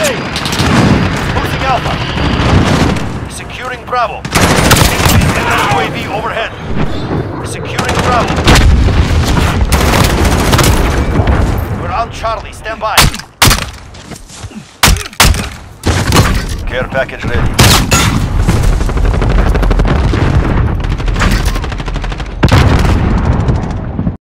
Losing Alpha. Securing Bravo. UAV overhead. Securing Bravo. We're on Charlie. Stand by. Care package ready.